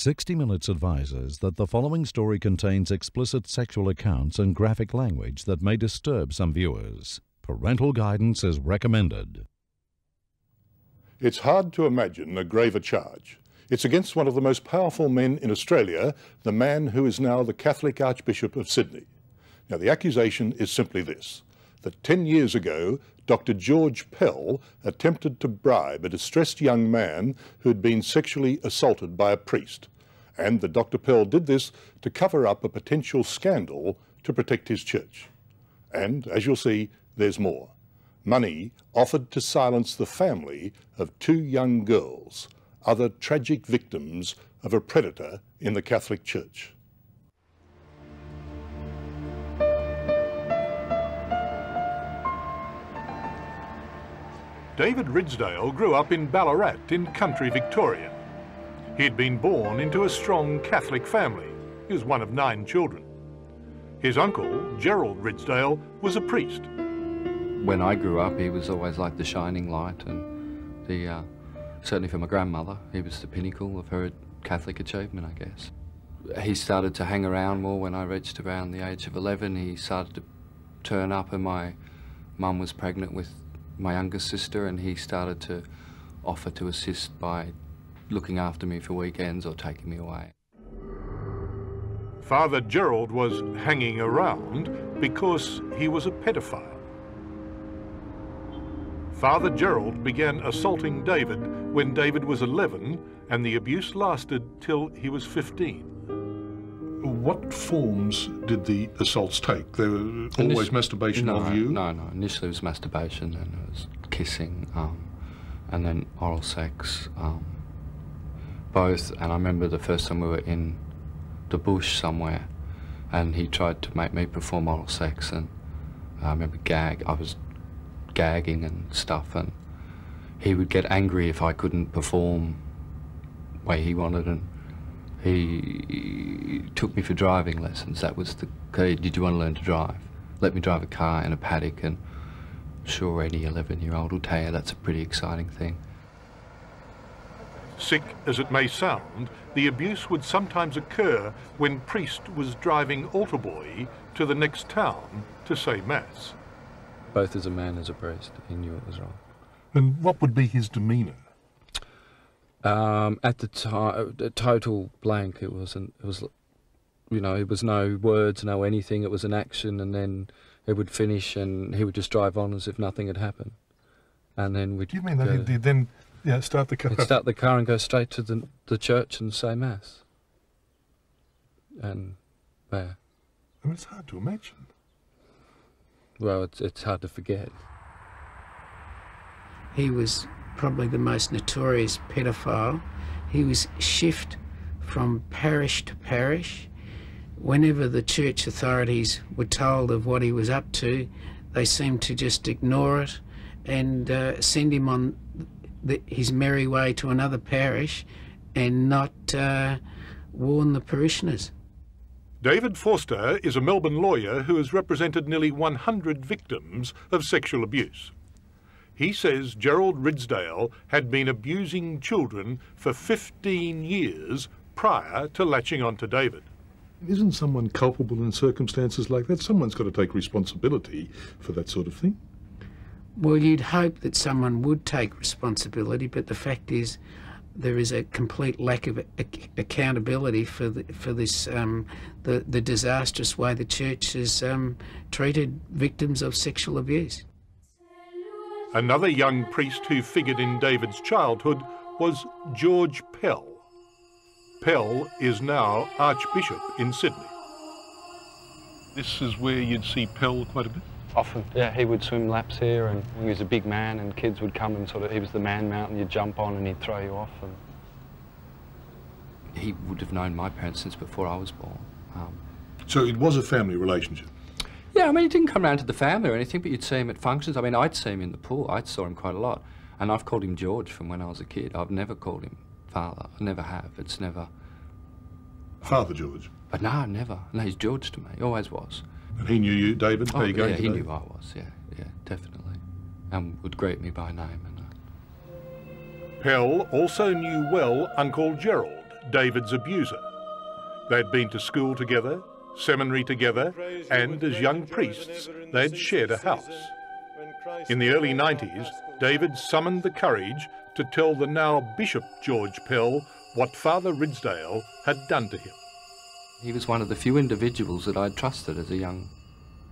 60 Minutes advises that the following story contains explicit sexual accounts and graphic language that may disturb some viewers. Parental guidance is recommended. It's hard to imagine a graver charge. It's against one of the most powerful men in Australia, the man who is now the Catholic Archbishop of Sydney. Now, the accusation is simply this that 10 years ago, Dr. George Pell attempted to bribe a distressed young man who had been sexually assaulted by a priest, and that Dr. Pell did this to cover up a potential scandal to protect his church. And, as you'll see, there's more. Money offered to silence the family of two young girls, other tragic victims of a predator in the Catholic Church. David Ridsdale grew up in Ballarat in country Victoria. He'd been born into a strong Catholic family. He was one of nine children. His uncle, Gerald Ridsdale, was a priest. When I grew up, he was always like the shining light and the, uh, certainly for my grandmother, he was the pinnacle of her Catholic achievement, I guess. He started to hang around more when I reached around the age of 11. He started to turn up and my mum was pregnant with my younger sister and he started to offer to assist by looking after me for weekends or taking me away. Father Gerald was hanging around because he was a pedophile. Father Gerald began assaulting David when David was 11 and the abuse lasted till he was 15. What forms did the assaults take? There were always Init- masturbation no, of you? No, no. Initially it was masturbation and it was kissing um, and then oral sex. Um, both. And I remember the first time we were in the bush somewhere and he tried to make me perform oral sex and I remember gag. I was gagging and stuff and he would get angry if I couldn't perform the way he wanted and he took me for driving lessons. That was the key. Did you want to learn to drive? Let me drive a car in a paddock and sure any 11 year old will tell you that's a pretty exciting thing. Sick as it may sound, the abuse would sometimes occur when priest was driving altar boy to the next town to say mass. Both as a man as a priest, he knew it was wrong. And what would be his demeanour? Um, at the time, a total blank. It wasn't. It was, you know, it was no words, no anything. It was an action, and then it would finish, and he would just drive on as if nothing had happened. And then we'd you mean that he'd then yeah, start the car? he'd start the car and go straight to the the church and say mass. And there. I mean, it's hard to imagine. well, it's it's hard to forget. He was probably the most notorious pedophile. He was shift from parish to parish. Whenever the church authorities were told of what he was up to, they seemed to just ignore it and uh, send him on the, his merry way to another parish and not uh, warn the parishioners. David Forster is a Melbourne lawyer who has represented nearly 100 victims of sexual abuse. He says Gerald Ridsdale had been abusing children for 15 years prior to latching on to David. Isn't someone culpable in circumstances like that? Someone's got to take responsibility for that sort of thing. Well, you'd hope that someone would take responsibility, but the fact is, there is a complete lack of ac- accountability for the, for this um, the the disastrous way the church has um, treated victims of sexual abuse. Another young priest who figured in David's childhood was George Pell. Pell is now Archbishop in Sydney. This is where you'd see Pell quite a bit. Often, yeah, he would swim laps here, and he was a big man, and kids would come and sort of, he was the man mountain, you'd jump on and he'd throw you off. And... He would have known my parents since before I was born. Um, So it was a family relationship. yeah, I mean, he didn't come round to the family or anything, but you'd see him at functions. I mean, I'd see him in the pool, I saw him quite a lot. And I've called him George from when I was a kid. I've never called him father. I never have. It's never. Father George. But no, never. No, he's George to me. He always was. And he knew you, David? How Oh, you going yeah, he today? knew I was. Yeah, yeah, definitely. And would greet me by name. And uh, Pell also knew well Uncle Gerald, David's abuser. They'd been to school together, seminary together, and as young priests, they'd shared a house. In the early 90s, David summoned the courage to tell the now Bishop George Pell what Father Ridsdale had done to him. He was one of the few individuals that I'd trusted as a young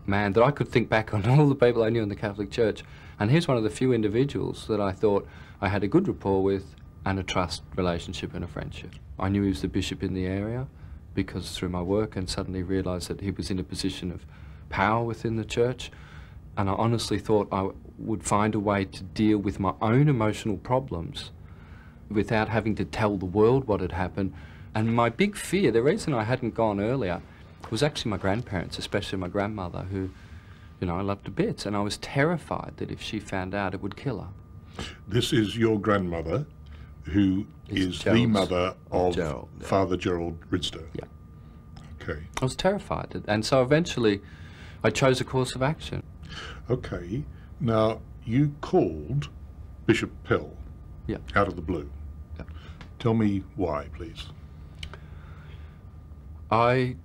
man, that I could think back on all the people I knew in the Catholic Church, and he's one of the few individuals that I thought I had a good rapport with and a trust relationship and a friendship. I knew he was the bishop in the area because through my work and suddenly realised that he was in a position of power within the church and I honestly thought I would find a way to deal with my own emotional problems without having to tell the world what had happened. And my big fear, the reason I hadn't gone earlier, was actually my grandparents, especially my grandmother, who, you know, I loved to bits. And I was terrified that if she found out, it would kill her. This is your grandmother, who is the mother of Gerald, yeah. Father Gerald Ridsdale. Yeah. Okay. I was terrified. And so eventually I chose a course of action. Okay. Now, you called Bishop Pell Yeah. out of the blue. Yeah. Tell me why, please. I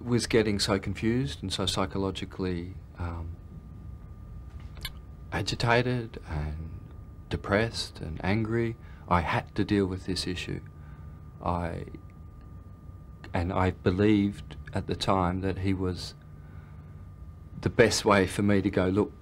was getting so confused and so psychologically um, agitated and depressed and angry. I had to deal with this issue. I and I believed at the time that he was the best way for me to go. Look,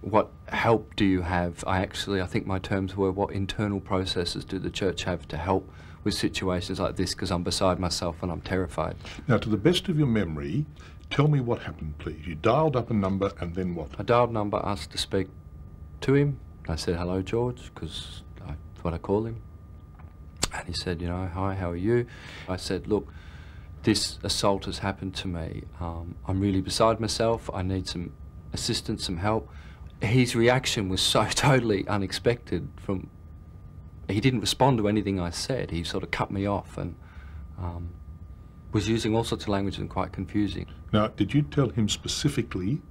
what help do you have? I actually, I think my terms were, what internal processes do the church have to help with situations like this? Because I'm beside myself and I'm terrified. Now, to the best of your memory, tell me what happened, please. You dialed up a number and then what? I dialed number, asked to speak to him. I said, hello, George, because that's what I call him. And he said, you know, hi, how are you? I said, look, this assault has happened to me. Um, I'm really beside myself. I need some assistance, some help. His reaction was so totally unexpected from... He didn't respond to anything I said. He sort of cut me off and um, was using all sorts of language and quite confusing. Now, did you tell him specifically?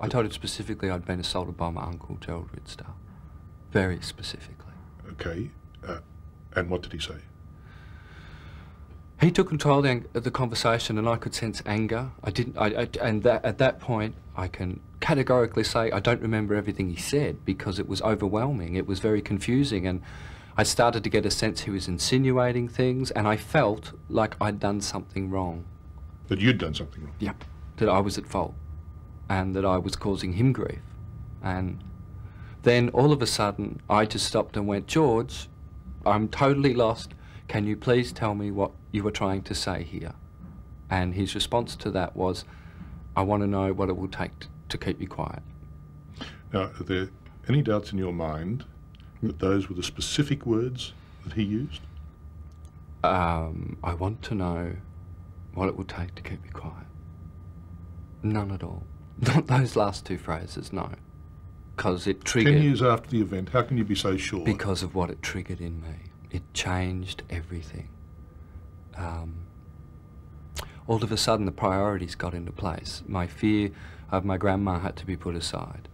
I told him specifically I'd been assaulted by my uncle, Gerald Ridsdale. Very specifically. Okay. Uh, and what did he say? He took control of the, the conversation, and I could sense anger. I didn't, I, I, and that, at that point, I can categorically say I don't remember everything he said because it was overwhelming. It was very confusing, and I started to get a sense he was insinuating things, and I felt like I'd done something wrong. That you'd done something wrong? Yep. That I was at fault, and that I was causing him grief, and then all of a sudden, I just stopped and went, George, I'm totally lost. Can you please tell me what you were trying to say here? And his response to that was, I want to know what it will take to keep you quiet. Now, are there any doubts in your mind that those were the specific words that he used? Um, I want to know what it will take to keep you quiet. None at all. Not those last two phrases, no. Because it triggered... Ten years after the event, how can you be so sure? Because of what it triggered in me. It changed everything. Um, all of a sudden, the priorities got into place. My fear of my grandma had to be put aside.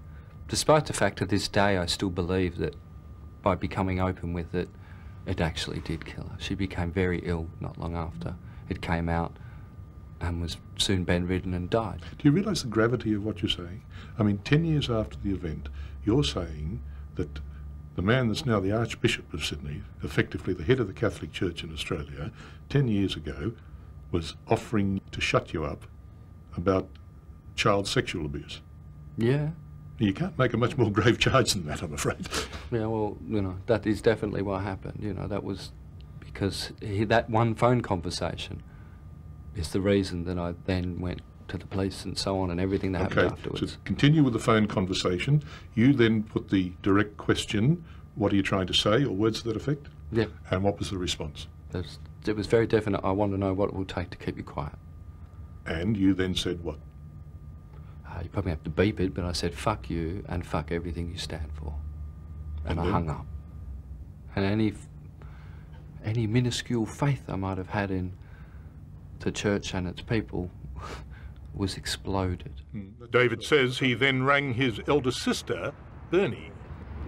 Despite the fact that this day I still believe that by becoming open with it, it actually did kill her. She became very ill not long after. It came out and was soon bedridden and died. Do you realise the gravity of what you're saying? I mean, 10 years after the event, you're saying that the man that's now the Archbishop of Sydney, effectively the head of the Catholic Church in Australia, 10 years ago was offering to shut you up about child sexual abuse. Yeah. You can't make a much more grave charge than that, I'm afraid. Yeah, well, you know, that is definitely what happened. You know, that was because he, that one phone conversation is the reason that I then went to the police and so on and everything that okay, happened afterwards. so continue with the phone conversation. You then put the direct question, what are you trying to say, or words to that effect? Yeah, And what was the response? there's, it was very definite. I want to know what it will take to keep you quiet. And you then said what? You probably have to beep it, but I said fuck you and fuck everything you stand for. And, And I hung up. And any any minuscule faith I might have had in the church and its people was exploded. David says he then rang his elder sister, Bernie.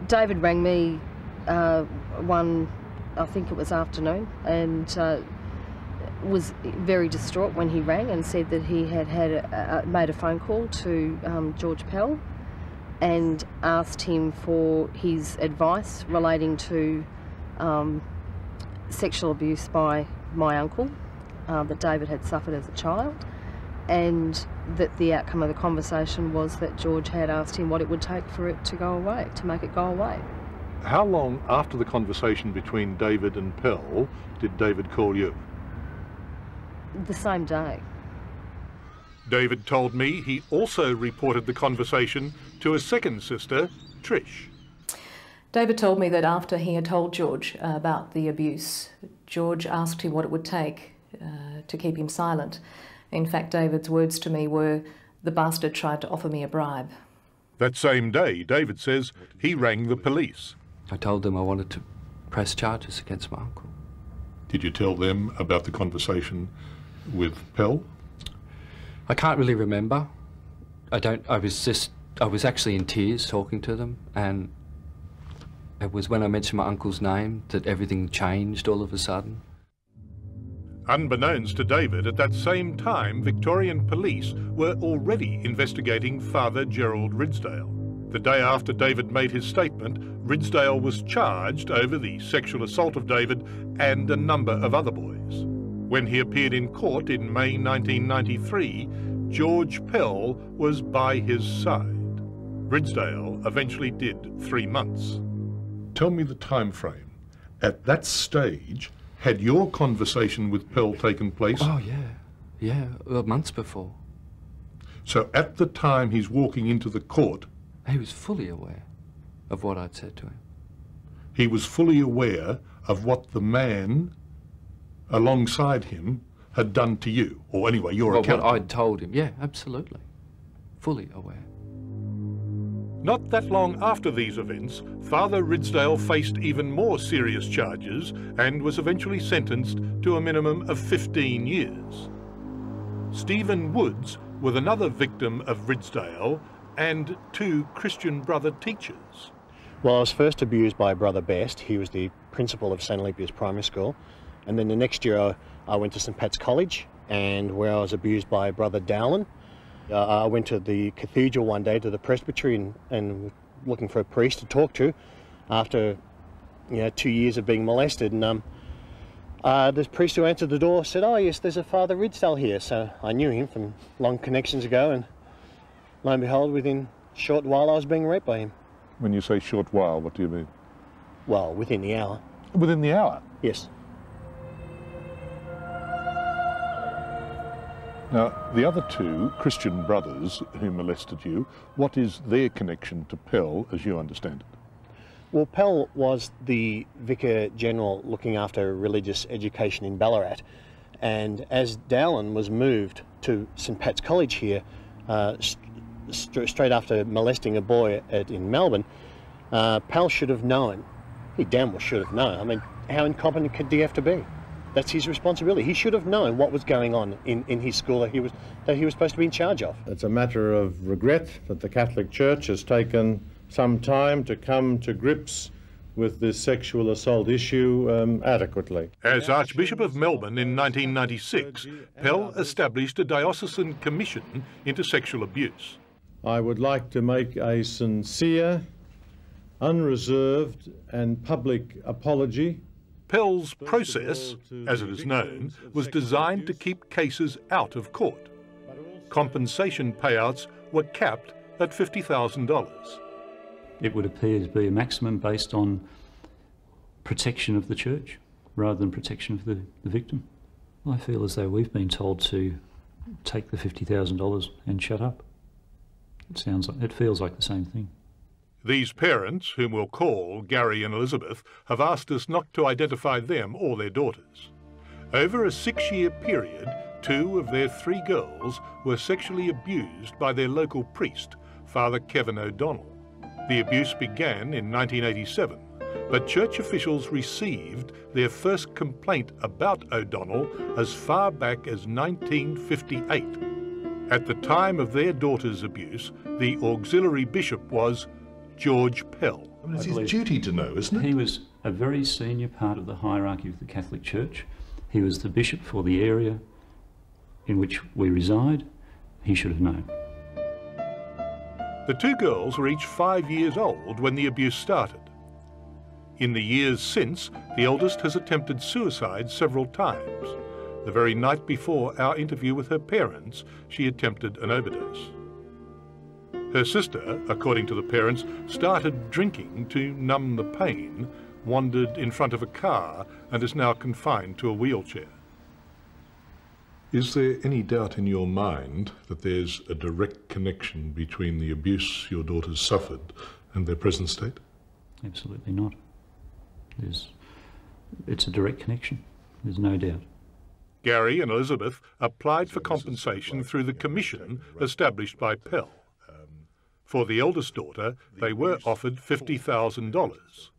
David rang me uh, one, I think it was afternoon, and uh, was very distraught when he rang and said that he had had a, a, made a phone call to um, George Pell and asked him for his advice relating to um, sexual abuse by my uncle uh, that David had suffered as a child, and that the outcome of the conversation was that George had asked him what it would take for it to go away, to make it go away. How long after the conversation between David and Pell did David call you? The same day. David told me he also reported the conversation to a second sister, Trish. David told me that after he had told George uh, about the abuse, George asked him what it would take uh, to keep him silent. In fact, David's words to me were, the bastard tried to offer me a bribe. That same day, David says he rang the police. I told them I wanted to press charges against my uncle. Did you tell them about the conversation with Pell? I can't really remember. I don't. I was just. I was actually in tears talking to them, and it was when I mentioned my uncle's name that everything changed all of a sudden. Unbeknownst to David, at that same time, Victorian police were already investigating Father Gerald Ridsdale. The day after David made his statement, Ridsdale was charged over the sexual assault of David and a number of other boys. When he appeared in court in May 1993, George Pell was by his side. Ridsdale eventually did three months. Tell me the time frame. At that stage, had your conversation with Pell taken place? Oh, yeah. Yeah, well, months before. So at the time he's walking into the court... He was fully aware of what I'd said to him. He was fully aware of what the man alongside him had done to you, or anyway, your well, account. What I'd told him, yeah, absolutely. Fully aware. Not that long after these events, Father Ridsdale faced even more serious charges and was eventually sentenced to a minimum of 15 years. Stephen Woods was another victim of Ridsdale and two Christian brother teachers. Well, I was first abused by Brother Best. He was the principal of St. Alipius Primary School. And then the next year I, went to St. Pat's College and where I was abused by Brother Dowlan. Uh, I went to the cathedral one day to the presbytery and, and looking for a priest to talk to after you know two years of being molested and um, uh, the priest who answered the door said oh yes there's a Father Ridsdale here so I knew him from long connections ago and lo and behold within a short while I was being raped by him. When you say short while what do you mean? Well within the hour. Within the hour? Yes. Now, the other two Christian brothers who molested you, what is their connection to Pell, as you understand it? Well, Pell was the Vicar General looking after religious education in Ballarat, and as Dowlan was moved to St Pat's College here, uh, st straight after molesting a boy at, in Melbourne, uh, Pell should have known. He damn well should have known. I mean, how incompetent could he have to be? That's his responsibility. He should have known what was going on in, in his school that he was that he was supposed to be in charge of. It's a matter of regret that the Catholic Church has taken some time to come to grips with this sexual assault issue um, adequately. As Archbishop of Melbourne in 1996, Pell established a diocesan commission into sexual abuse. I would like to make a sincere, unreserved and public apology Pell's process, as it is known, was designed to keep cases out of court. Compensation payouts were capped at $50,000. It would appear to be a maximum based on protection of the church rather than protection of the, the victim. I feel as though we've been told to take the $50,000 and shut up. It sounds like, it feels like the same thing. These parents, whom we'll call Gary and Elizabeth, have asked us not to identify them or their daughters. Over a six-year period, two of their three girls were sexually abused by their local priest, Father Kevin O'Donnell. The abuse began in 1987, but church officials received their first complaint about O'Donnell as far back as 1958. At the time of their daughter's abuse, the auxiliary bishop was George Pell. I mean, it's his duty to know, isn't it? He was a very senior part of the hierarchy of the Catholic Church. He was the bishop for the area in which we reside. He should have known. The two girls were each five years old when the abuse started. In the years since, the eldest has attempted suicide several times. The very night before our interview with her parents, she attempted an overdose. Her sister, according to the parents, started drinking to numb the pain, wandered in front of a car, and is now confined to a wheelchair. Is there any doubt in your mind that there's a direct connection between the abuse your daughters suffered and their present state? Absolutely not. There's, it's a direct connection. There's no doubt. Gary and Elizabeth applied for compensation through the commission established by Pell. For the eldest daughter, they were offered $50,000.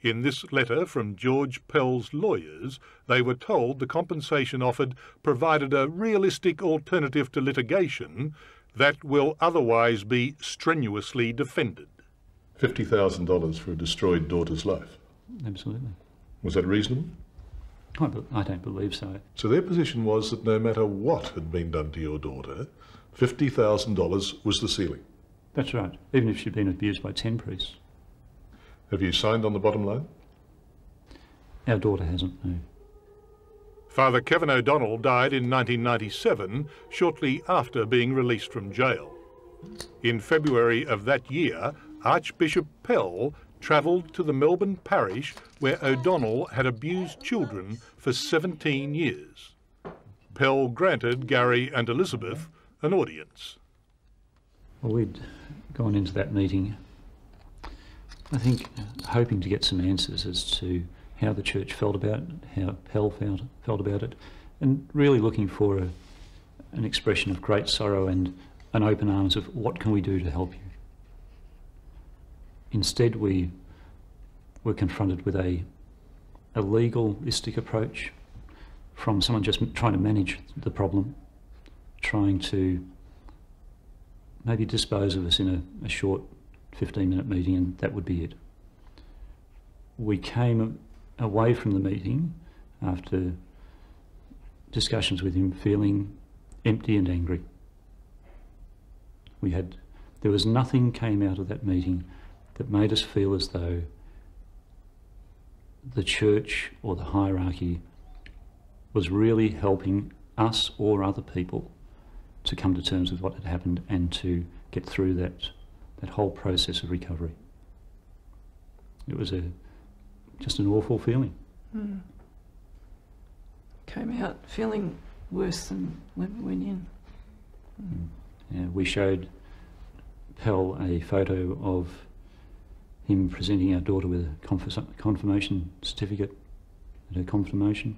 In this letter from George Pell's lawyers, they were told the compensation offered provided a realistic alternative to litigation that will otherwise be strenuously defended. $50,000 for a destroyed daughter's life? Absolutely. Was that reasonable? I, I don't believe so. So their position was that no matter what had been done to your daughter, $50,000 was the ceiling? That's right, even if she'd been abused by 10 priests. Have you signed on the bottom line? Our daughter hasn't, no. Father Kevin O'Donnell died in 1997, shortly after being released from jail. In February of that year, Archbishop Pell travelled to the Melbourne parish where O'Donnell had abused children for 17 years. Pell granted Gary and Elizabeth an audience. Well, we'd gone into that meeting, I think, hoping to get some answers as to how the church felt about it, how Pell felt, felt about it, and really looking for a, an expression of great sorrow and an open arms of what can we do to help you. Instead, we were confronted with a, a legalistic approach from someone just trying to manage the problem, trying to maybe dispose of us in a, a short 15 minute meeting and that would be it. We came away from the meeting after discussions with him feeling empty and angry. We had, there was nothing came out of that meeting that made us feel as though the church or the hierarchy was really helping us or other people to come to terms with what had happened and to get through that, that whole process of recovery. It was a, just an awful feeling. Mm. Came out feeling worse than when we went in. Mm. Yeah, we showed Pell a photo of him presenting our daughter with a confirmation certificate at her confirmation.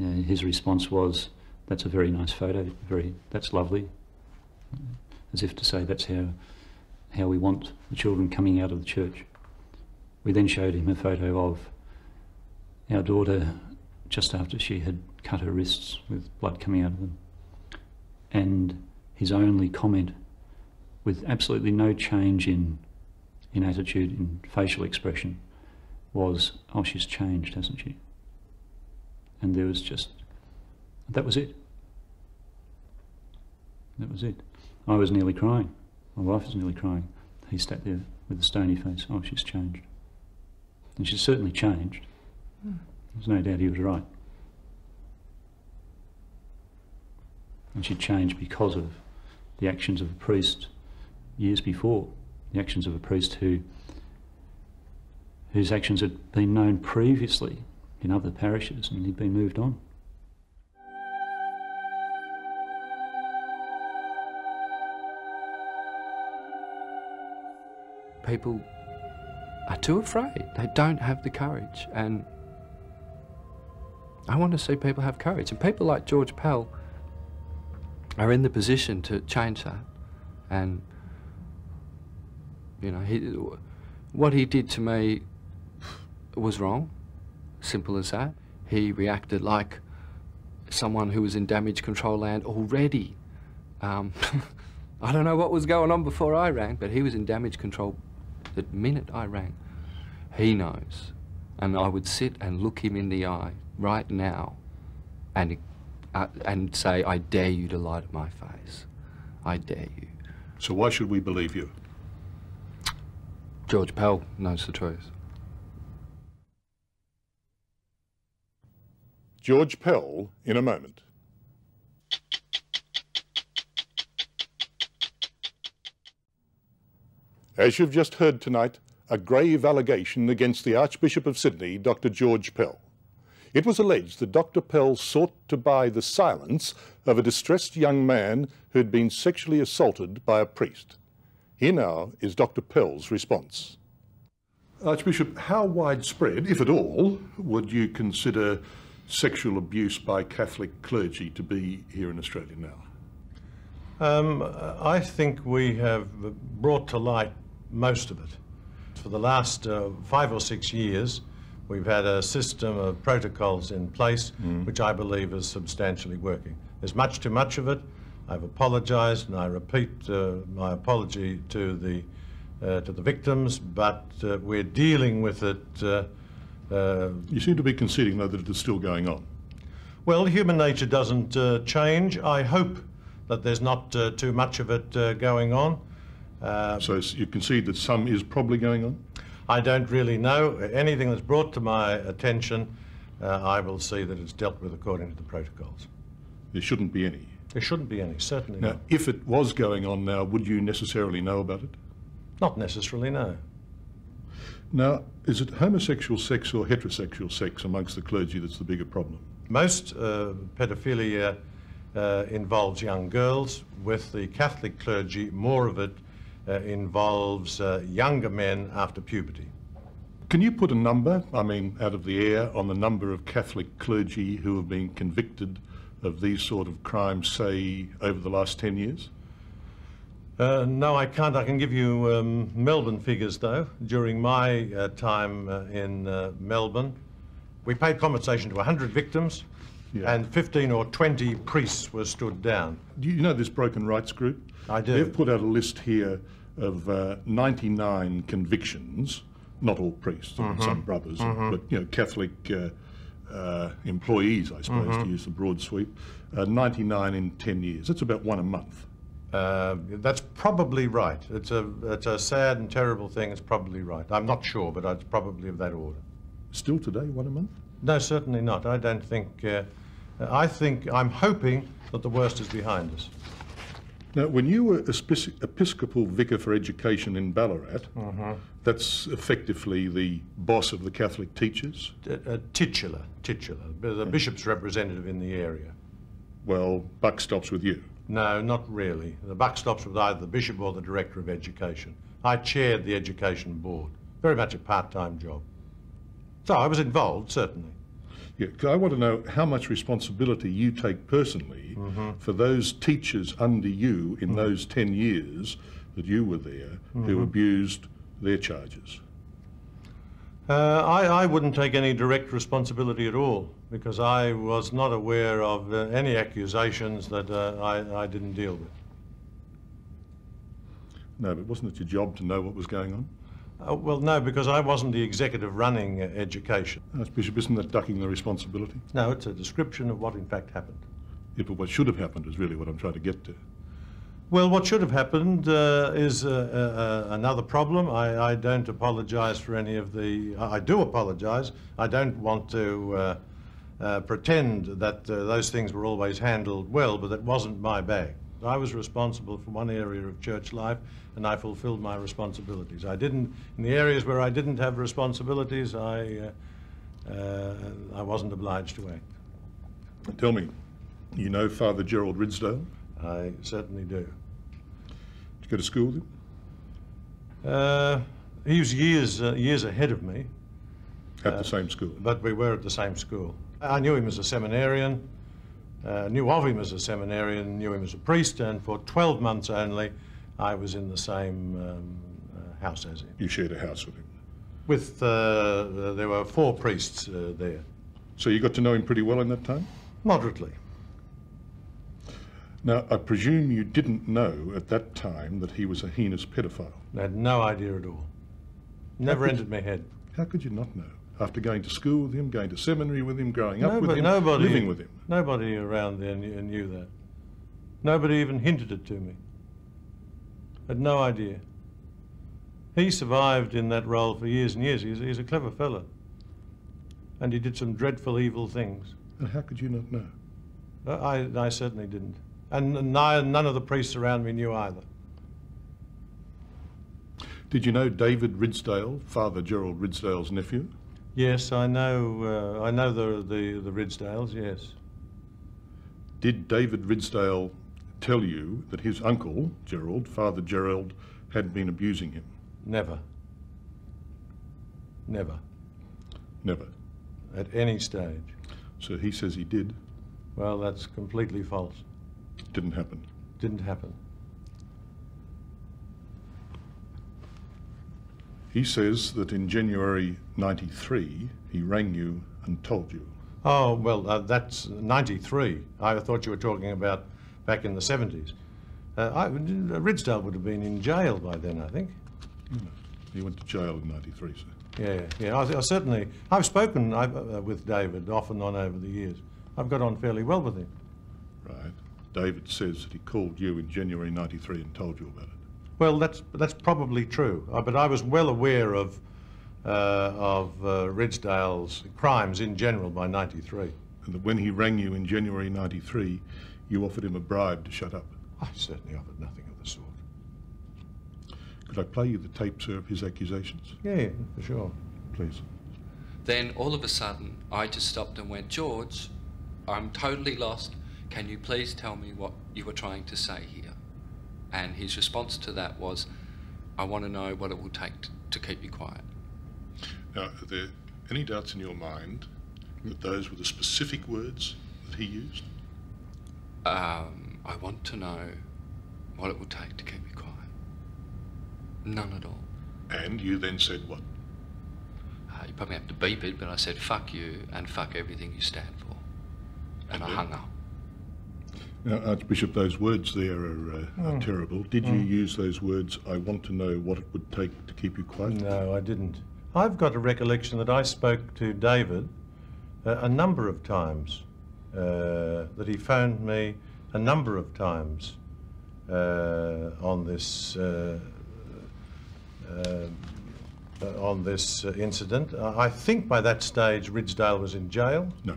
Uh, his response was, that's a very nice photo, very, that's lovely. As if to say that's how, how we want the children coming out of the church. We then showed him a photo of our daughter just after she had cut her wrists with blood coming out of them. And his only comment, with absolutely no change in, in attitude, in facial expression, was, oh, she's changed, hasn't she? And there was just, that was it. That was it. I was nearly crying. My wife was nearly crying. He sat there with a stony face. Oh, she's changed. And she's certainly changed. Mm. There's no doubt he was right. And she'd changed because of the actions of a priest years before, the actions of a priest who whose actions had been known previously in other parishes and he'd been moved on. People are too afraid. They don't have the courage. And I want to see people have courage. And people like George Pell are in the position to change that. And, you know, he, what he did to me was wrong. Simple as that. He reacted like someone who was in damage control land already. Um, I don't know what was going on before I rang, but he was in damage control the minute I rang, he knows. And I would sit and look him in the eye right now and, uh, and say, I dare you to lie to my face. I dare you. So why should we believe you? George Pell knows the truth. George Pell in a moment. As you've just heard tonight, a grave allegation against the Archbishop of Sydney, Dr. George Pell. It was alleged that Dr. Pell sought to buy the silence of a distressed young man who had been sexually assaulted by a priest. Here now is Dr. Pell's response. Archbishop, how widespread, if at all, would you consider sexual abuse by Catholic clergy to be here in Australia now? Um, I think we have brought to light most of it. For the last uh, five or six years, we've had a system of protocols in place Mm. which I believe is substantially working. There's much too much of it. I've apologised and I repeat uh, my apology to the, uh, to the victims, but uh, we're dealing with it. Uh, uh, You seem to be conceding, though, that it is still going on. well, human nature doesn't uh, change. I hope that there's not uh, too much of it uh, going on. Uh, So you concede that some is probably going on? I don't really know. Anything that's brought to my attention, uh, I will see that it's dealt with according to the protocols. There shouldn't be any. There shouldn't be any, certainly Now, not. if it was going on now, would you necessarily know about it? Not necessarily, no. Now, is it homosexual sex or heterosexual sex amongst the clergy that's the bigger problem? Most uh, pedophilia uh, involves young girls. With the Catholic clergy, more of it uh, involves uh, younger men after puberty. Can you put a number, I mean, out of the air, on the number of Catholic clergy who have been convicted of these sort of crimes, say, over the last 10 years? Uh, no, I can't. I can give you um, Melbourne figures, though. During my uh, time uh, in uh, Melbourne, we paid compensation to 100 victims, Yeah. and 15 or 20 priests were stood down. Do you know this Broken Rites Group? I do. They've put out a list here of uh, 99 convictions, not all priests, I Mm-hmm. some brothers, but you know, Catholic uh, uh, employees, I suppose, Mm-hmm. to use the broad sweep. Uh, 99 in 10 years. That's about one a month. Uh, that's probably right. It's a, it's a sad and terrible thing. It's probably right. I'm not sure, but it's probably of that order. Still today, one a month? No, certainly not. I don't think. Uh, I think I'm hoping that the worst is behind us. Now, when you were Epis- Episcopal Vicar for Education in Ballarat, Mm-hmm. that's effectively the boss of the Catholic teachers. A, a titular, titular, the bishop's representative in the area. Well, buck stops with you. No, not really. The buck stops with either the bishop or the director of education. I chaired the education board. Very much a part-time job. So I was involved, certainly. I want to know how much responsibility you take personally for those teachers under you in those 10 years that you were there who abused their charges. Uh, I, I wouldn't take any direct responsibility at all because I was not aware of uh, any accusations that uh, I, I didn't deal with. No, but wasn't it your job to know what was going on? Uh, well, no, because I wasn't the executive running uh, education. Archbishop, isn't that ducking the responsibility? No, it's a description of what in fact happened. Yeah, but what should have happened is really what I'm trying to get to. Well, what should have happened uh, is uh, uh, another problem. I, I don't apologise for any of the. I I do apologise. I don't want to uh, uh, pretend that uh, those things were always handled well, but that wasn't my bag. I was responsible for one area of church life, and I fulfilled my responsibilities. I didn't in the areas where I didn't have responsibilities. I uh, uh, I wasn't obliged to act. Tell me, you know Father Gerald Ridsdale? I certainly do. Did you go to school with him? Uh, he was years uh, years ahead of me, At the same school? but we were at the same school. I knew him as a seminarian, uh, knew of him as a seminarian, knew him as a priest, and for 12 months only, I was in the same um, uh, house as him. You shared a house with him. With uh, there were four priests uh, there, So you got to know him pretty well in that time? moderately. Now, I presume you didn't know at that time that he was a heinous pedophile. I had no idea at all. Never could entered my head. How could you not know? After going to school with him, going to seminary with him, growing up with him, nobody, living with him. Nobody around there knew, knew that. Nobody even hinted it to me. Had no idea. He survived in that role for years and years. He's, he's a clever fellow. And he did some dreadful, evil things. And how could you not know? I, I certainly didn't. And none of the priests around me knew either. Did you know David Ridsdale, Father Gerald Ridsdale's nephew? Yes, I know. Uh, I know the, the the Ridsdales. Yes. Did David Ridsdale tell you that his uncle, Gerald, Father Gerald, had been abusing him? Never. Never. Never. At any stage. So he says he did. Well, that's completely false. Didn't happen. Didn't happen. He says that in January 93 he rang you and told you. Oh, well, uh, that's 93. I thought you were talking about back in the 70s. Uh, I, Ridsdale would have been in jail by then, I think. He went to jail in 93, sir. Yeah, yeah. I, I certainly. I've spoken I, uh, with David off and on over the years. I've got on fairly well with him. Right. David says that he called you in January 93 and told you about it. Well, that's that's probably true. Uh, but I was well aware of uh, of uh, Ridsdale's crimes in general by '93. And that when he rang you in January 93, you offered him a bribe to shut up. I certainly offered nothing of the sort. Could I play you the tape, sir, of his accusations? Yeah, yeah, for sure. Please. Then all of a sudden, I just stopped and went, George, I'm totally lost. Can you please tell me what you were trying to say here? And his response to that was, I want to know what it will take to keep you quiet. Now, are there any doubts in your mind that those were the specific words that he used? Um, I want to know what it will take to keep you quiet. None at all. And you then said what? Uh, you probably have to beep it, but I said, fuck you and fuck everything you stand for. And I Okay. hung up. Now, Archbishop, those words there are, uh, are terrible. Did you use those words, I want to know what it would take to keep you quiet? No, I didn't. I've got a recollection that I spoke to David uh, a number of times. Uh, that he phoned me a number of times uh, on this uh, uh, on this uh, incident. I I think by that stage Ridsdale was in jail. No.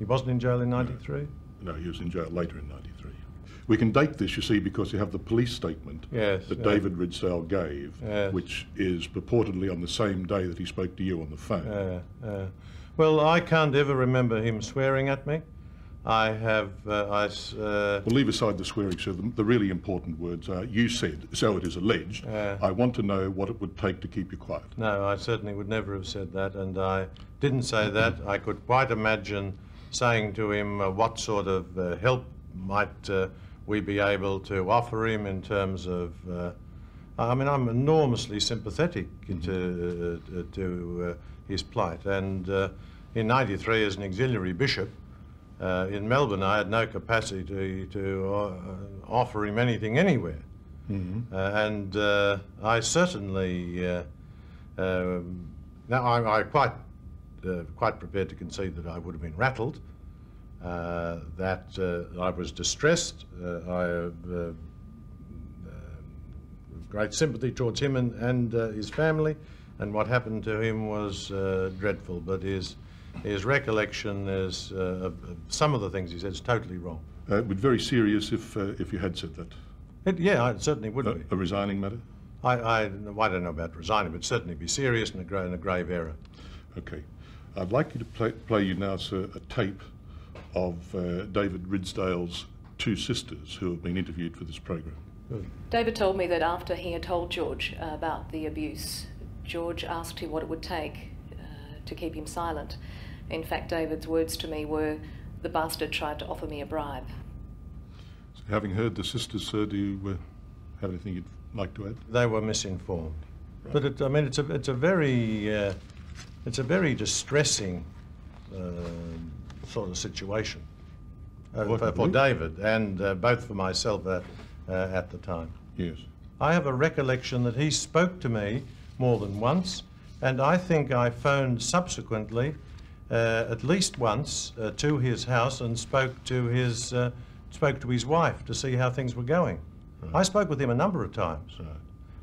He wasn't in jail in '93. No, he was in jail later in 93. We can date this, you see, because you have the police statement Yes, that yeah. David Ridsdale gave, Yes. which is purportedly on the same day that he spoke to you on the phone. Uh, uh, well, I can't ever remember him swearing at me. I have. Uh, I. Uh, Well, leave aside the swearing, sir. The, the really important words are, you said, so it is alleged, Yeah. I want to know what it would take to keep you quiet. No, I certainly would never have said that, and I didn't say that. I could quite imagine saying to him uh, what sort of uh, help might uh, we be able to offer him in terms of. Uh, I mean, I'm enormously sympathetic to uh, to uh, his plight, and uh, in '93, as an auxiliary bishop. Uh, in Melbourne, I had no capacity to, to uh, offer him anything anywhere. Uh, and uh, I certainly, uh, um, now I'm I quite, uh, quite prepared to concede that I would have been rattled, uh, that uh, I was distressed. Uh, I have uh, uh, great sympathy towards him and, and uh, his family, and what happened to him was uh, dreadful. But his his recollection is uh, of, of some of the things he said is totally wrong. Uh, it would be very serious if, uh, if you had said that. It, yeah, it certainly would A, be. a resigning matter? I, I, I don't know about resigning, but certainly be serious and a, gra- and a grave error. Okay. I'd like you to play, play you now, sir, a tape of uh, David Ridsdale's two sisters who have been interviewed for this program. David told me that after he had told George uh, about the abuse, George asked him what it would take uh, to keep him silent. In fact, David's words to me were, the bastard tried to offer me a bribe. So having heard the sisters, sir, do you uh, have anything you'd like to add? They were misinformed. But it, I mean, it's a, it's a very, uh, it's a very distressing uh, sort of situation uh, for, for David and uh, both for myself uh, uh, at the time. Yes. I have a recollection that he spoke to me more than once, And I think I phoned subsequently uh, at least once uh, to his house and spoke to his uh, spoke to his wife to see how things were going. I spoke with him a number of times,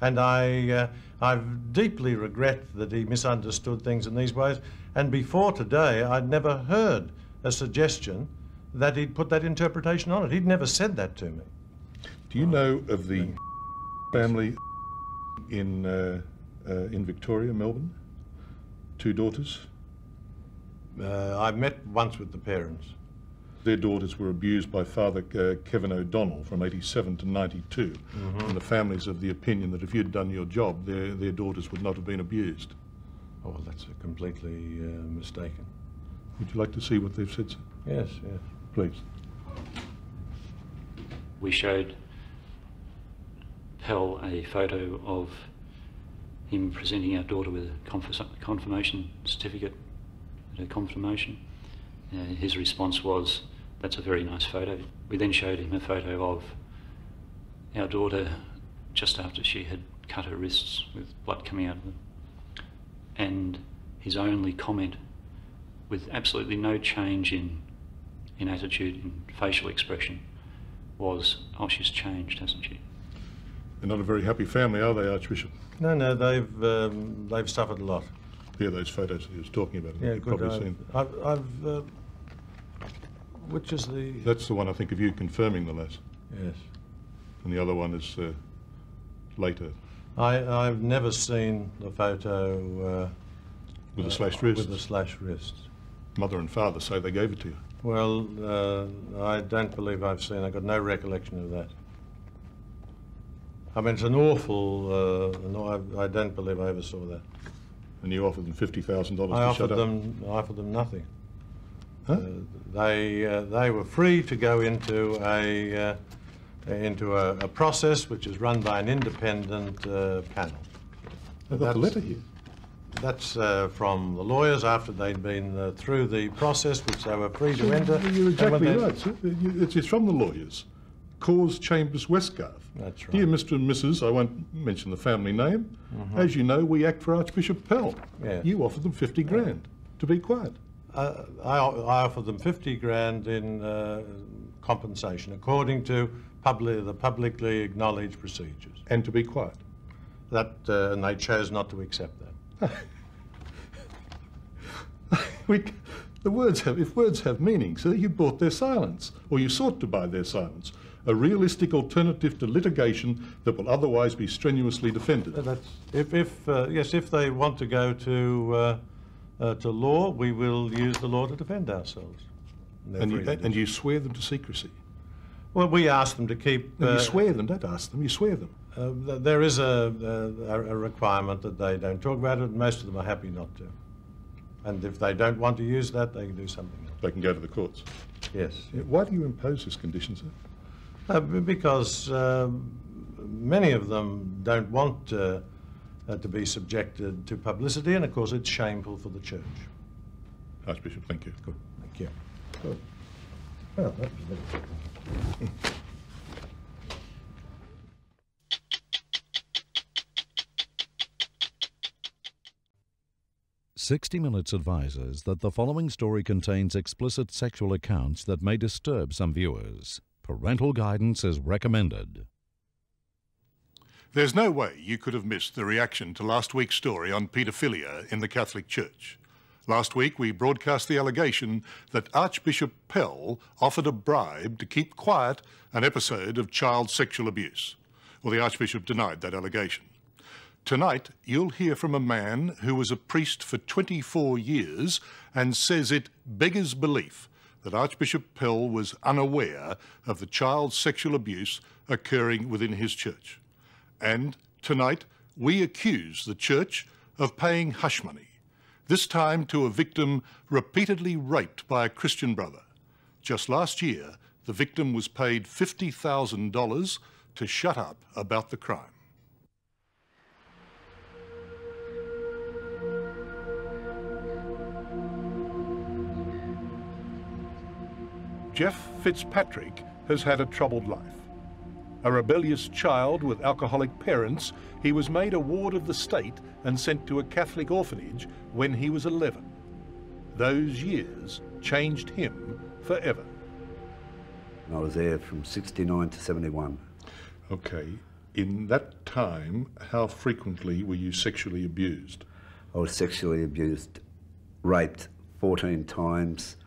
and I uh, I deeply regret that he misunderstood things in these ways. And before today, I'd never heard a suggestion that he'd put that interpretation on it. He'd never said that to me. Do you know of the family in uh, uh, in Victoria, Melbourne? Two daughters. Uh, I met once with the parents. Their daughters were abused by Father uh, Kevin O'Donnell from 87 to 92, and the families of the opinion that if you'd done your job, their, their daughters would not have been abused. Oh, well, that's completely uh, mistaken. Would you like to see what they've said, sir? Yes, yes. Please. We showed Pell a photo of him presenting our daughter with a confis- confirmation certificate at her confirmation. Uh, his response was, That's a very nice photo. We then showed him a photo of our daughter just after she had cut her wrists with blood coming out of them. And his only comment, with absolutely no change in, in attitude, in facial expression, was, Oh, she's changed, hasn't she? They're not a very happy family, are they, Archbishop? No, no, they've um, they've suffered a lot. Here, those photos he was talking about. Yeah, good. probably I've, seen. I've, I've uh, which is the That's the one, I think, of you confirming the lass. yes. And the other one is uh, later, I I've never seen the photo uh, with uh, the slashed wrist. With the slashed wrist. Mother and father say they gave it to you. Well, uh, I don't believe I've seen. I've got no recollection of that. I mean, it's an awful. Uh, no, I, I don't believe I ever saw that. And you offered them $50,000 to I shut offered up. them. I offered them nothing. Huh? Uh, they uh, they were free to go into a uh, into a, a process which is run by an independent uh, panel. I've got the That's- letter here. That's uh, from the lawyers after they'd been uh, through the process, which they were free to enter. You're exactly right, sir. It's, from the lawyers. Corrs Chambers Westgarth. That's right. Dear Mr. and Mrs., I won't mention the family name. As you know, we act for Archbishop Pell. You offered them 50 grand to be quiet. Uh, I, I offered them 50 grand in uh, compensation, according to public, the publicly acknowledged procedures. And to be quiet. That, uh, and they chose not to accept that. We, the words have, if words have meaning, sir, you bought their silence, or you sought to buy their silence. A realistic alternative to litigation that will otherwise be strenuously defended. That's, if, if uh, yes, if they want to go to, uh, uh, to law, we will use the law to defend ourselves. they're And you, and you swear them to secrecy. Well, we ask them to keep. No, uh, you swear them, don't ask them, you swear them. Uh, there is a, a, a requirement that they don't talk about it, and most of them are happy not to. And if they don't want to use that, they can do something else. They can go to the courts. Yes. Yeah, Why do you impose this condition, sir? Uh, because um, many of them don't want uh, uh, to be subjected to publicity, and of course it's shameful for the church. Archbishop, thank you. Good. Thank you. Good. Well, that was very 60 Minutes advises that the following story contains explicit sexual accounts that may disturb some viewers. Parental guidance is recommended. There's no way you could have missed the reaction to last week's story on paedophilia in the Catholic Church. Last week, we broadcast the allegation that Archbishop Pell offered a bribe to keep quiet an episode of child sexual abuse. Well, the Archbishop denied that allegation. Tonight, you'll hear from a man who was a priest for 24 years and says it beggars belief that Archbishop Pell was unaware of the child sexual abuse occurring within his church. And tonight, we accuse the church of paying hush money, this time to a victim repeatedly raped by a Christian brother. Just last year, the victim was paid $50,000 to shut up about the crime. Jeff Fitzpatrick has had a troubled life. A rebellious child with alcoholic parents, he was made a ward of the state and sent to a Catholic orphanage when he was 11. Those years changed him forever. I was there from 69 to 71. Okay. In that time, how frequently were you sexually abused? I was sexually abused, raped 14 times.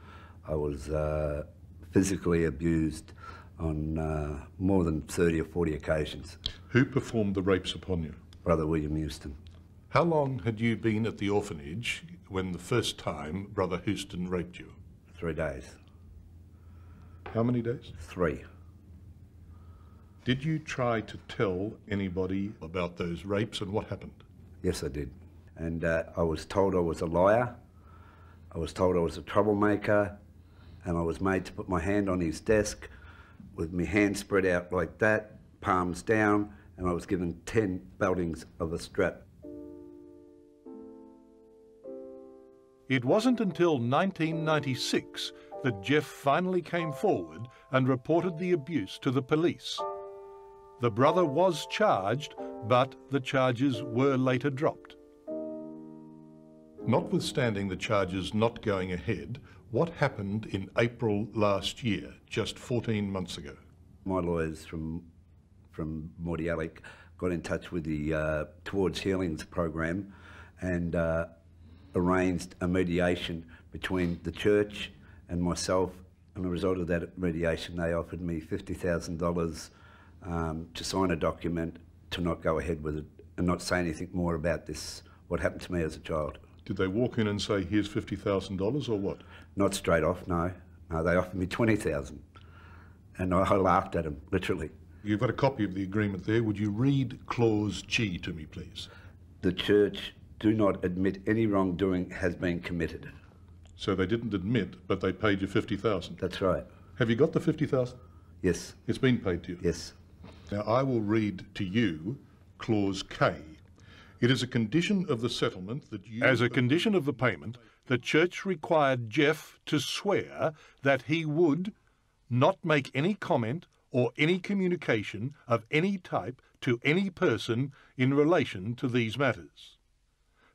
I was uh, physically abused on uh, more than 30 or 40 occasions. Who performed the rapes upon you? Brother William Houston. How long had you been at the orphanage when the first time Brother Houston raped you? Three days. How many days? Three. Did you try to tell anybody about those rapes and what happened? Yes, I did. And uh, I was told I was a liar. I was told I was a troublemaker. And I was made to put my hand on his desk with my hands spread out like that, palms down, and I was given 10 beltings of a strap. It wasn't until 1996 that Jeff finally came forward and reported the abuse to the police. The brother was charged, but the charges were later dropped. Notwithstanding the charges not going ahead, what happened in April last year, just 14 months ago? My lawyers from from Mordialloc got in touch with the uh, Towards Healings program and uh, arranged a mediation between the church and myself. And as a result of that mediation, they offered me $50,000 um, to sign a document to not go ahead with it and not say anything more about this, what happened to me as a child. Did they walk in and say, here's $50,000 or what? Not straight off, no. No, they offered me 20000 And I, I laughed at them, literally. You've got a copy of the agreement there. Would you read Clause G to me, please? The church do not admit any wrongdoing has been committed. So they didn't admit, but they paid you 50000 That's right. Have you got the 50000 Yes. It's been paid to you? Yes. Now, I will read to you Clause K. It is a condition of the settlement that you... As a condition of the payment, the church required Jeff to swear that he would not make any comment or any communication of any type to any person in relation to these matters.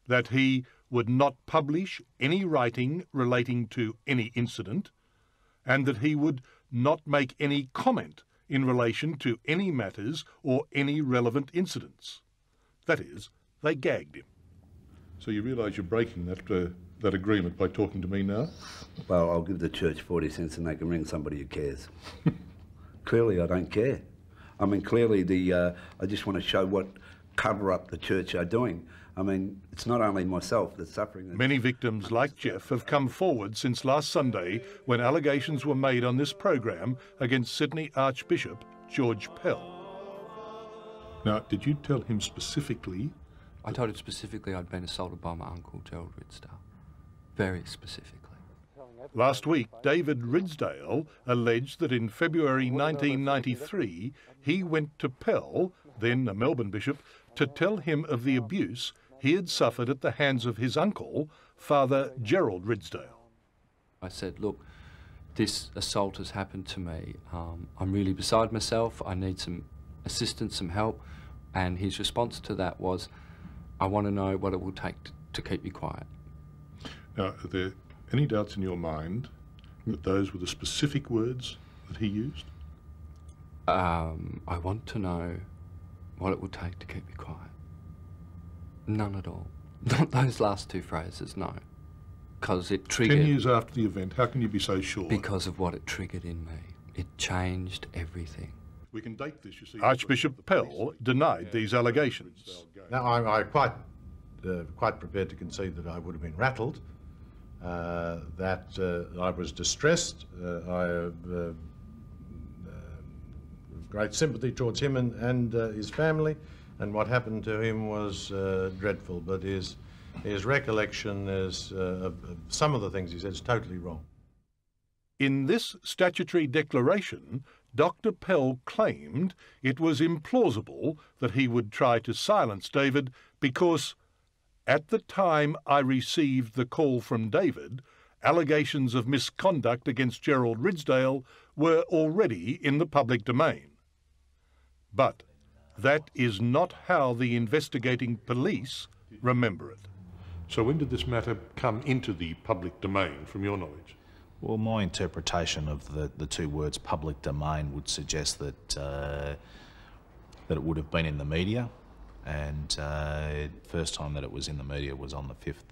That he would not publish any writing relating to any incident, and that he would not make any comment in relation to any matters or any relevant incidents. That is, they gagged him. So you realise you're breaking that, uh, that agreement by talking to me now? Well, I'll give the church 40 cents and they can ring somebody who cares. clearly, I don't care. I mean, clearly, the uh, I just want to show what cover up the church are doing. I mean, it's not only myself that's suffering. Many victims like Jeff have come forward since last Sunday when allegations were made on this program against Sydney Archbishop George Pell. Now, did you tell him specifically I told him specifically I'd been assaulted by my uncle, Gerald Ridsdale. Very specifically. Last week, David Ridsdale alleged that in February 1993 he went to Pell, then a Melbourne bishop, to tell him of the abuse he had suffered at the hands of his uncle, Father Gerald Ridsdale. I said, look, this assault has happened to me. Um, I'm really beside myself. I need some assistance, some help. And his response to that was, I want to know what it will take to, to keep you quiet. Now, are there any doubts in your mind that those were the specific words that he used? Um, I want to know what it will take to keep you quiet. None at all. Not those last two phrases, no. Because it triggered... Ten years after the event, how can you be so sure? Because of what it triggered in me. It changed everything. We can date this, you see. Archbishop Pell denied these allegations. Now, I'm, I'm quite, uh, quite prepared to concede that I would have been rattled, uh, that uh, I was distressed. Uh, I have uh, uh, great sympathy towards him and, and his family, and what happened to him was dreadful, but his, his recollection is, of some of the things he said is totally wrong. In this statutory declaration, Dr. Pell claimed it was implausible that he would try to silence David because, at the time I received the call from David, allegations of misconduct against Gerald Ridsdale were already in the public domain. But that is not how the investigating police remember it. So when did this matter come into the public domain, from your knowledge? Well, my interpretation of the, the two words public domain would suggest that uh, that it would have been in the media, and uh, first time that it was in the media was on the fifth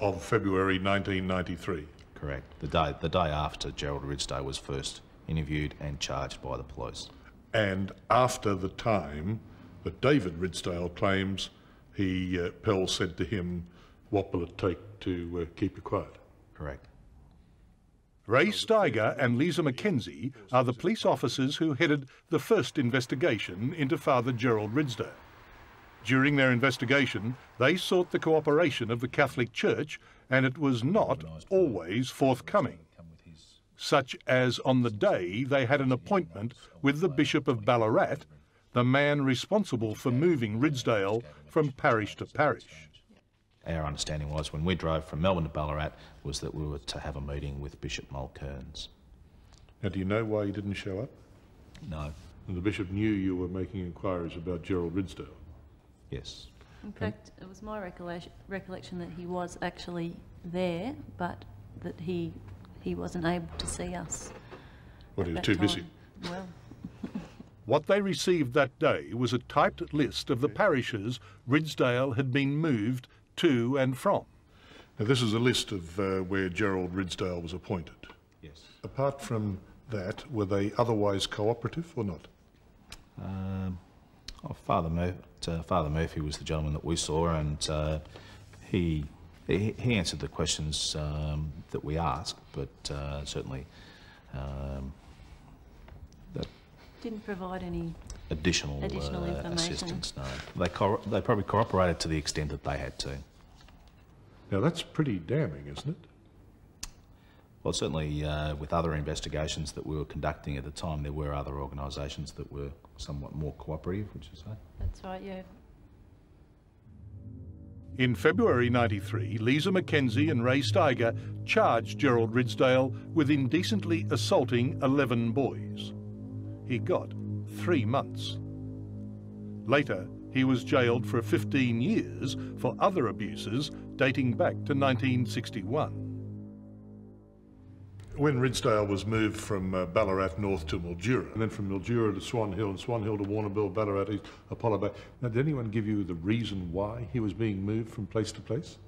of February 1993. Correct. The day the day after Gerald Ridsdale was first interviewed and charged by the police. And after the time that David Ridsdale claims he uh, Pell said to him, "What will it take to uh, keep you quiet?" Correct. Ray Steiger and Lisa McKenzie are the police officers who headed the first investigation into Father Gerald Ridsdale. During their investigation, they sought the cooperation of the Catholic Church, and it was not always forthcoming, such as on the day they had an appointment with the Bishop of Ballarat, the man responsible for moving Ridsdale from parish to parish our understanding was when we drove from Melbourne to Ballarat was that we were to have a meeting with Bishop Mulkearns. Now, do you know why you didn't show up? No. And the bishop knew you were making inquiries about Gerald Ridsdale? Yes. In fact, it was my recollection, recollection that he was actually there, but that he he wasn't able to see us. Well, he was too time. busy. Well. What they received that day was a typed list of the parishes Ridsdale had been moved to and from. Now, this is a list of uh, where Gerald Ridsdale was appointed. Yes. Apart from that, were they otherwise cooperative or not? Um, oh, Father, Mur uh, Father Murphy was the gentleman that we saw, and uh, he, he, he answered the questions um, that we asked, but uh, certainly um, didn't provide any additional, additional uh, assistance. No, they they probably cooperated to the extent that they had to. Now that's pretty damning, isn't it? Well, certainly uh, with other investigations that we were conducting at the time, there were other organisations that were somewhat more cooperative, would you say? That's right, yeah. In February 93, Lisa McKenzie and Ray Steiger charged Gerald Ridsdale with indecently assaulting 11 boys. He got three months. Later, he was jailed for 15 years for other abuses dating back to 1961. When Ridsdale was moved from uh, Ballarat north to Mildura, and then from Mildura to Swan Hill, and Swan Hill to Warrnambool, Ballarat East, Apollo Bay. Now, did anyone give you the reason why he was being moved from place to place?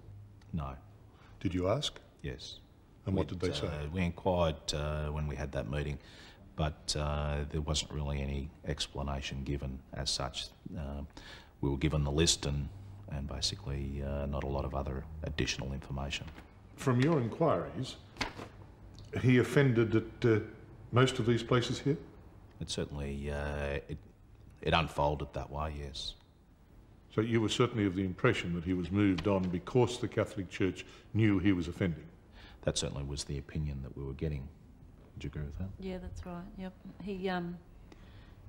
No. Did you ask? Yes. And what did they say? Uh, we inquired uh, when we had that meeting but uh, there wasn't really any explanation given as such. Uh, we were given the list and, and basically uh, not a lot of other additional information. From your inquiries, he offended at uh, most of these places here? It certainly, uh, it, it unfolded that way, yes. So you were certainly of the impression that he was moved on because the Catholic Church knew he was offending? That certainly was the opinion that we were getting. Would you agree with that? Yeah, that's right. Yep. He um,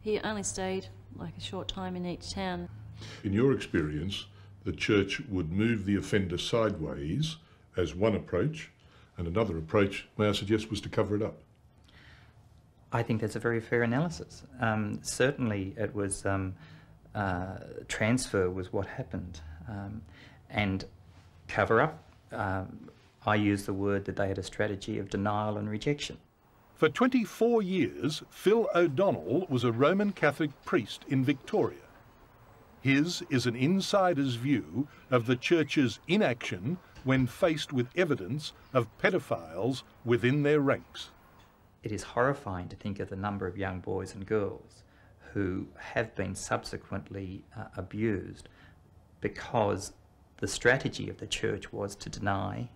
he only stayed like a short time in each town. In your experience, the church would move the offender sideways as one approach, and another approach, may I suggest, was to cover it up. I think that's a very fair analysis. Um, certainly, it was um, uh, transfer was what happened, um, and cover up. Um, I use the word that they had a strategy of denial and rejection. For 24 years, Phil O'Donnell was a Roman Catholic priest in Victoria. His is an insider's view of the Church's inaction when faced with evidence of pedophiles within their ranks. It is horrifying to think of the number of young boys and girls who have been subsequently uh, abused because the strategy of the Church was to deny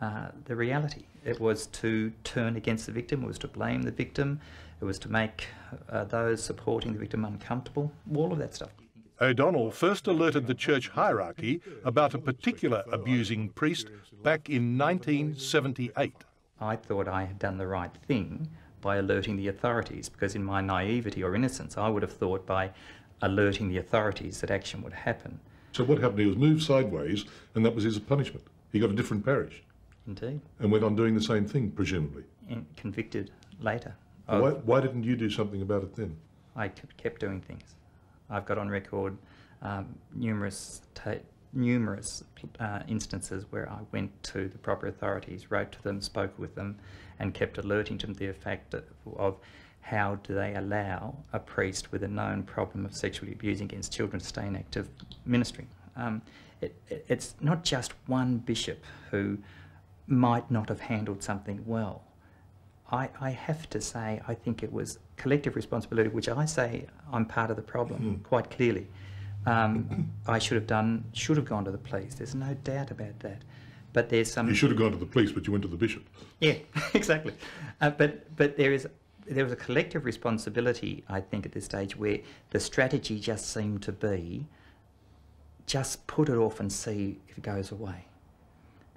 uh, the reality. It was to turn against the victim, it was to blame the victim, it was to make uh, those supporting the victim uncomfortable, all of that stuff. O'Donnell first alerted the church hierarchy about a particular abusing priest back in 1978. I thought I had done the right thing by alerting the authorities because in my naivety or innocence I would have thought by alerting the authorities that action would happen. So what happened? He was moved sideways and that was his punishment. He got a different parish. Indeed. And went on doing the same thing, presumably. And convicted later. Why, why didn't you do something about it then? I kept doing things. I've got on record um, numerous numerous uh, instances where I went to the proper authorities, wrote to them, spoke with them, and kept alerting them to the fact of, of how do they allow a priest with a known problem of sexually abusing against children to stay in active ministry. Um, it, it, it's not just one bishop who might not have handled something well. I, I, have to say, I think it was collective responsibility, which I say I'm part of the problem mm. quite clearly. Um, I should have done, should have gone to the police. There's no doubt about that. But there's some. You should have gone to the police, but you went to the bishop. Yeah, exactly. Uh, but but there is there was a collective responsibility, I think, at this stage where the strategy just seemed to be just put it off and see if it goes away.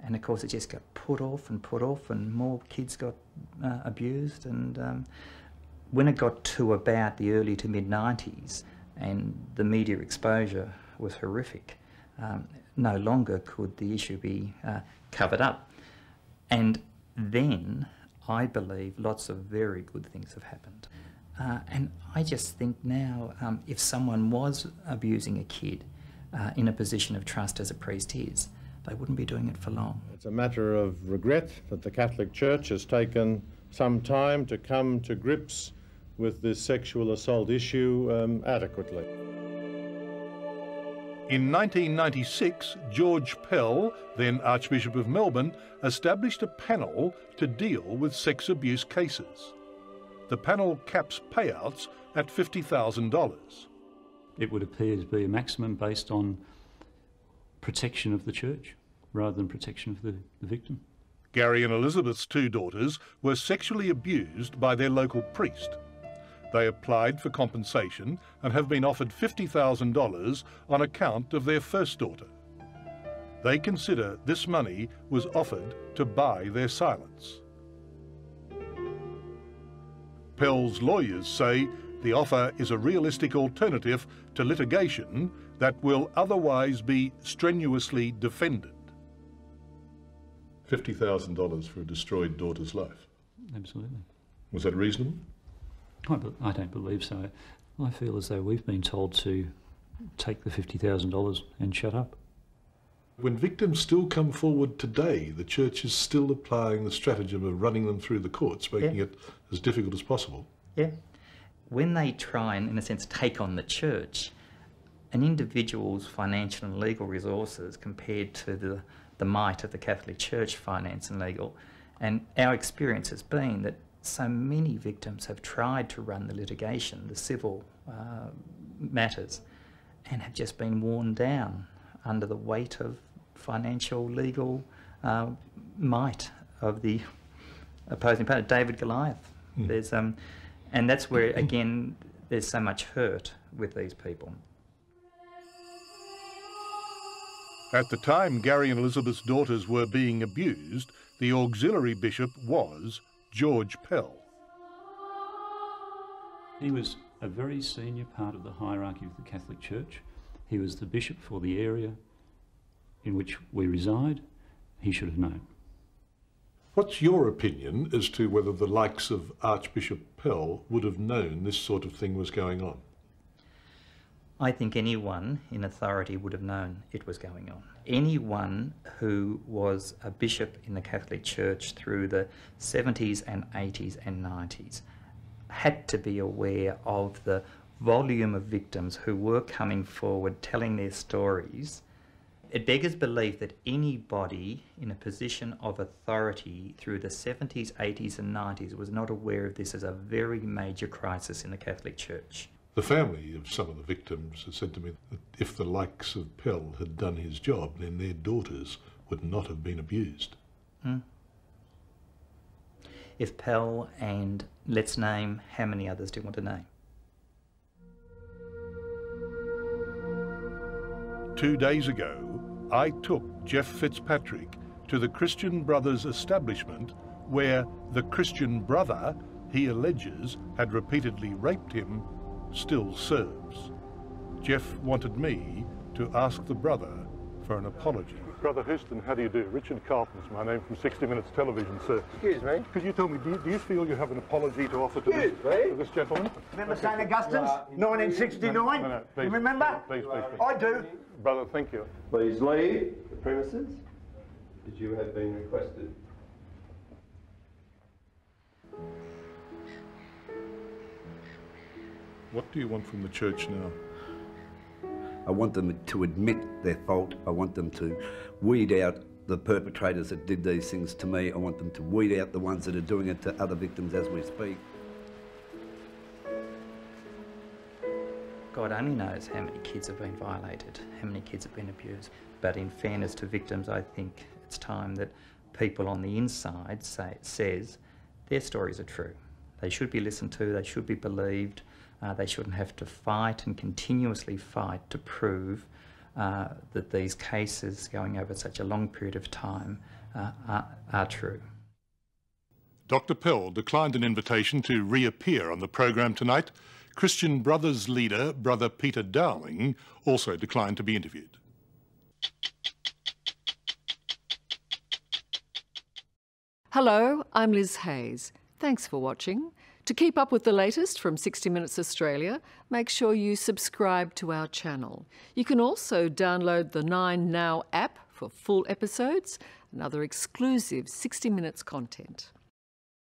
And of course, it just got put off and put off, and more kids got uh, abused. And um, when it got to about the early to mid 90s, and the media exposure was horrific, um, no longer could the issue be uh, covered up. And then I believe lots of very good things have happened. Uh, and I just think now, um, if someone was abusing a kid uh, in a position of trust as a priest is, they wouldn't be doing it for long. It's a matter of regret that the Catholic Church has taken some time to come to grips with this sexual assault issue um, adequately. In 1996, George Pell, then Archbishop of Melbourne, established a panel to deal with sex abuse cases. The panel caps payouts at $50,000. It would appear to be a maximum based on protection of the church rather than protection of the, the victim. Gary and Elizabeth's two daughters were sexually abused by their local priest. They applied for compensation and have been offered $50,000 on account of their first daughter. They consider this money was offered to buy their silence. Pell's lawyers say the offer is a realistic alternative to litigation that will otherwise be strenuously defended. $50,000 for a destroyed daughter's life. Absolutely. Was that reasonable? I, I don't believe so. I feel as though we've been told to take the $50,000 and shut up. When victims still come forward today, the church is still applying the stratagem of running them through the courts, making yeah. it as difficult as possible. Yeah. When they try and, in a sense, take on the church, an individual's financial and legal resources compared to the, the might of the Catholic Church, finance and legal, and our experience has been that so many victims have tried to run the litigation, the civil uh, matters, and have just been worn down under the weight of financial, legal uh, might of the opposing party. David Goliath. Mm. There's um, and that's where again there's so much hurt with these people. At the time Gary and Elizabeth's daughters were being abused, the auxiliary bishop was George Pell. He was a very senior part of the hierarchy of the Catholic Church. He was the bishop for the area in which we reside. He should have known. What's your opinion as to whether the likes of Archbishop Pell would have known this sort of thing was going on? I think anyone in authority would have known it was going on. Anyone who was a bishop in the Catholic Church through the 70s and 80s and 90s had to be aware of the volume of victims who were coming forward telling their stories. It beggars belief that anybody in a position of authority through the 70s, 80s, and 90s was not aware of this as a very major crisis in the Catholic Church. The family of some of the victims has said to me that if the likes of Pell had done his job, then their daughters would not have been abused. Mm. If Pell and let's name how many others do you want to name? Two days ago, I took Jeff Fitzpatrick to the Christian Brothers establishment where the Christian brother he alleges had repeatedly raped him still serves. Jeff wanted me to ask the brother for an apology. Brother Houston, how do you do? Richard Carleton's my name from 60 Minutes Television, sir. Excuse me. Could you tell me, do you, do you feel you have an apology to offer to, this, to this, gentleman? Remember St Augustine's? 1969? No, no, no, please, you remember? Please, please, please. I do. Brother, thank you. Please leave the premises as you have been requested. What do you want from the church now? I want them to admit their fault. I want them to weed out the perpetrators that did these things to me. I want them to weed out the ones that are doing it to other victims as we speak. God only knows how many kids have been violated, how many kids have been abused. But in fairness to victims, I think it's time that people on the inside say says their stories are true. They should be listened to, they should be believed, uh, they shouldn't have to fight and continuously fight to prove uh, that these cases going over such a long period of time uh, are, are true. Dr. Pell declined an invitation to reappear on the program tonight. Christian Brothers leader, Brother Peter Dowling, also declined to be interviewed. Hello, I'm Liz Hayes. Thanks for watching. To keep up with the latest from 60 Minutes Australia, make sure you subscribe to our channel. You can also download the 9Now app for full episodes and other exclusive 60 Minutes content.